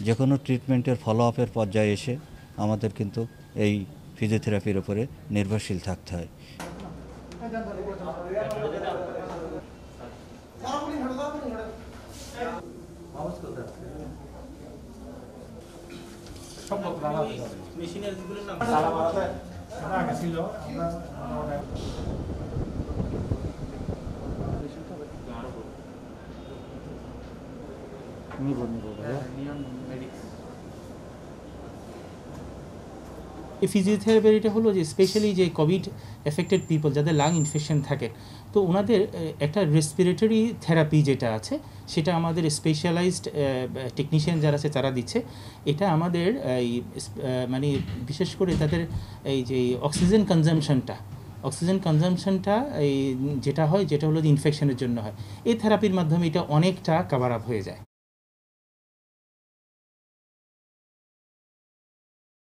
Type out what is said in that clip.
যে কোনো ট্রিটমেন্টের ফলো আপের পর্যায়ে এসে আমাদের কিন্তু এই ফিজিওথেরাপির উপরে নির্ভরশীল থাকতে হয়। মেশিনের ছিল আমরা আমরা এই ফিজিওথেরাপিটা হলো যে স্পেশালি যে কোভিড এফেক্টেড পিপল যাদের লাং ইনফেকশন থাকে তো ওনাদের একটা রেসপিরেটরি থেরাপি যেটা আছে সেটা আমাদের স্পেশালাইজড টেকনিশিয়ান যারা আছে তারা দিচ্ছে। এটা আমাদের এই মানে বিশেষ করে তাদের এই যে অক্সিজেন কনজামশনটা অক্সিজেন কনজামশনটা এই যেটা হয় যেটা হলো ইনফেকশনের জন্য হয়। এই থেরাপির মাধ্যমে এটা অনেকটা কাভার আপ হয়ে যায়।